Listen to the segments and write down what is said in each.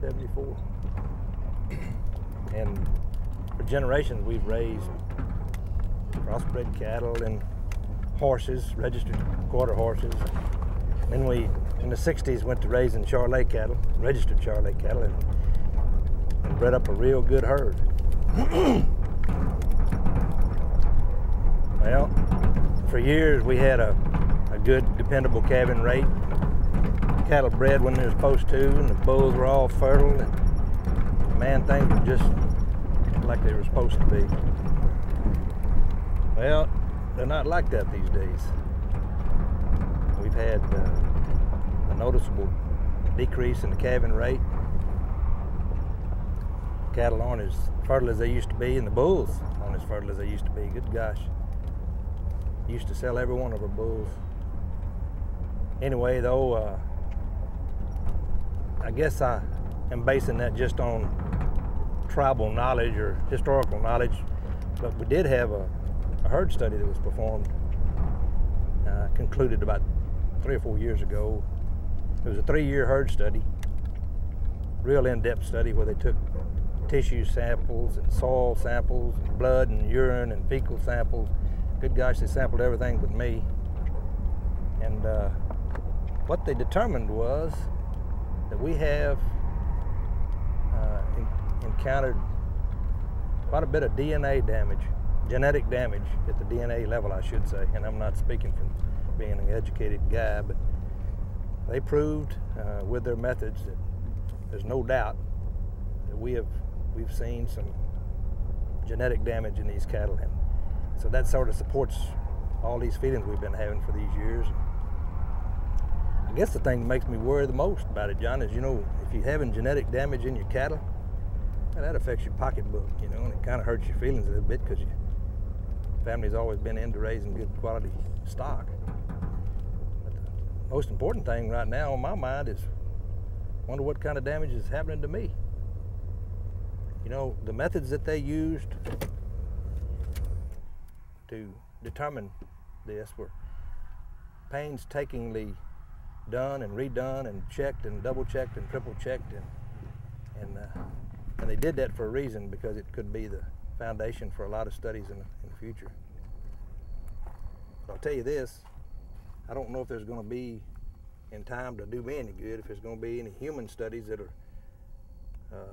74. And for generations, we've raised crossbred cattle and horses, registered quarter horses. Then we, in the 60s, went to raising Charolais cattle, registered Charolais cattle, and, and bred up a real good herd. well, for years we had a, a good, dependable calving rate. Cattle bred when they were supposed to, and the bulls were all fertile, and man, things were just like they were supposed to be. Well, they're not like that these days. We've had uh, a noticeable decrease in the calving rate. Cattle aren't as fertile as they used to be, and the bulls aren't as fertile as they used to be. Good gosh. Used to sell every one of our bulls. Anyway, though, uh, I guess I am basing that just on tribal knowledge or historical knowledge, but we did have a, a herd study that was performed, uh, concluded about three or four years ago. It was a three-year herd study, real in-depth study where they took tissue samples and soil samples, and blood and urine and fecal samples, good gosh, they sampled everything but me. And uh, what they determined was that we have uh, in, encountered quite a bit of DNA damage, genetic damage at the DNA level, I should say. And I'm not speaking from being an educated guy, but they proved uh, with their methods that there's no doubt that we have we've seen some genetic damage in these cattle. And so that sort of supports all these feelings we've been having for these years. I guess the thing that makes me worry the most about it, John, is you know, if you're having genetic damage in your cattle, that affects your pocketbook, you know, and it kind of hurts your feelings a little bit because your family's always been into raising good quality stock. But the most important thing right now on my mind is wonder what kind of damage is happening to me. You know, the methods that they used to determine this were painstakingly done and redone and checked and double checked and triple checked and and uh, and they did that for a reason because it could be the foundation for a lot of studies in the, in the future. But I'll tell you this, I don't know if there's going to be in time to do me any good if there's going to be any human studies that are uh,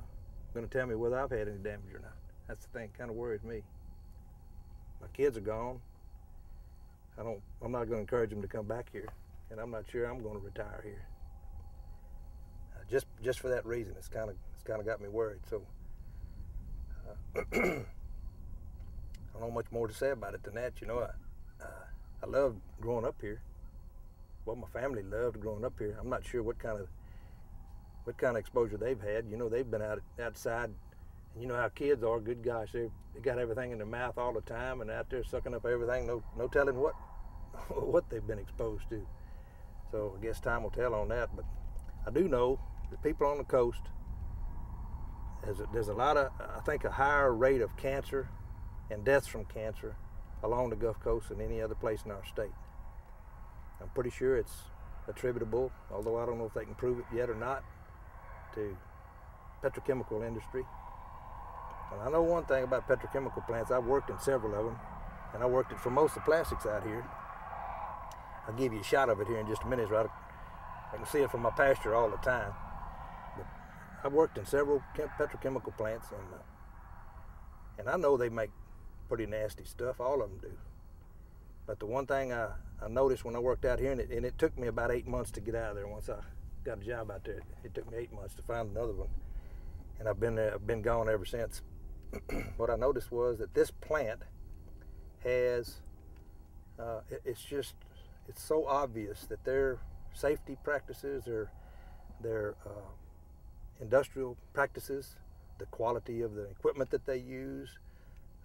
going to tell me whether I've had any damage or not. That's the thing kind of worries me. My kids are gone. I don't. I'm not going to encourage them to come back here, and I'm not sure I'm going to retire here. Uh, just just for that reason, it's kind of it's kind of got me worried. So uh, I don't know much more to say about it than that. You know, I uh, I loved growing up here. Well, my family loved growing up here. I'm not sure what kind of what kind of exposure they've had. You know, they've been out outside you know how kids are. Good gosh, they they got everything in their mouth all the time and out there sucking up everything. No no telling what what they've been exposed to. So I guess time will tell on that. But I do know that people on the coast there's a, there's a lot of I think a higher rate of cancer and deaths from cancer along the Gulf Coast than any other place in our state. I'm pretty sure it's attributable, although I don't know if they can prove it yet or not, to petrochemical industry and I know one thing about petrochemical plants. I've worked in several of them, and I worked at Formosa Plastics out here. I'll give you a shot of it here in just a minute. Right, I can see it from my pasture all the time. But I've worked in several petrochemical plants, and uh, and I know they make pretty nasty stuff. All of them do. But the one thing I, I noticed when I worked out here, and it, and it took me about eight months to get out of there. Once I got a job out there, it took me eight months to find another one, and I've been there, I've been gone ever since. what I noticed was that this plant has, uh, it, it's just, it's so obvious that their safety practices, their, their uh, industrial practices, the quality of the equipment that they use,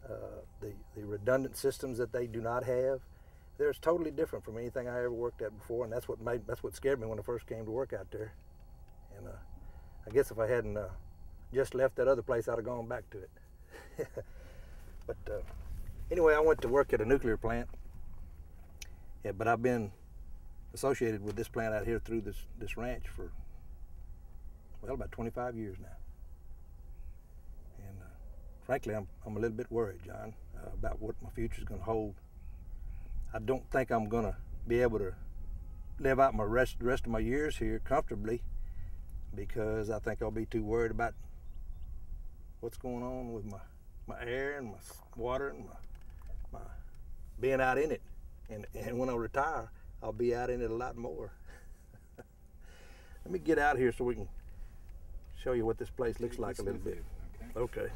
uh, the, the redundant systems that they do not have, there's totally different from anything I ever worked at before, and that's what made that's what scared me when I first came to work out there. And uh, I guess if I hadn't uh, just left that other place, I'd have gone back to it. but uh, anyway, I went to work at a nuclear plant. Yeah, but I've been associated with this plant out here through this this ranch for well, about 25 years now. And uh, frankly, I'm, I'm a little bit worried, John, uh, about what my future's going to hold. I don't think I'm going to be able to live out my rest, the rest of my years here comfortably because I think I'll be too worried about what's going on with my, my air and my water and my, my being out in it. And, and when I retire, I'll be out in it a lot more. Let me get out here so we can show you what this place looks like a little bit. Okay. Okay.